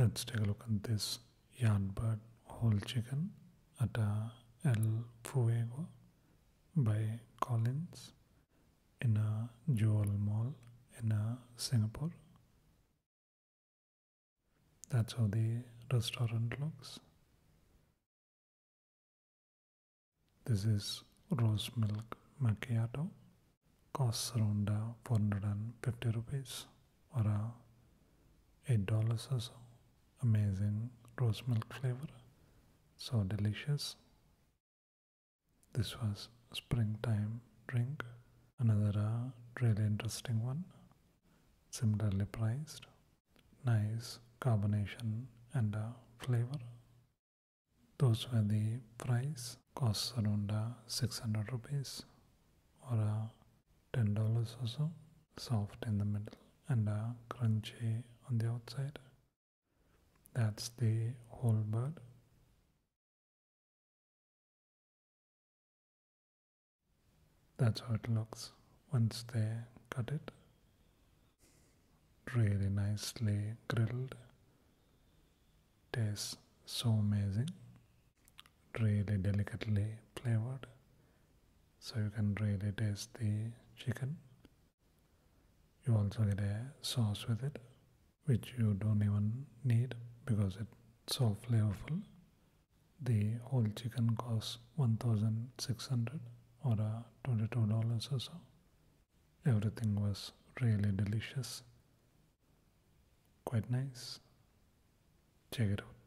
let's take a look at this Yardbird whole chicken at uh, El Fuego by Collin's in a Jewel Mall in uh, Singapore. That's how the restaurant looks. This is rose milk macchiato. Costs around uh, 450 rupees or uh, $8 or so. Amazing rose milk flavor. So delicious. This was springtime drink. Another uh, really interesting one. Similarly priced. Nice carbonation and uh, flavor. Those were the price. Costs around uh, 600 rupees or uh, $10 or so. Soft in the middle and uh, crunchy on the outside. That's the whole bird. That's how it looks once they cut it. Really nicely grilled. Tastes so amazing. Really delicately flavored. So you can really taste the chicken. You also get a sauce with it, which you don't even need because it's so flavorful. The whole chicken costs 1600 or uh, $22 or so. Everything was really delicious. Quite nice. Check it out.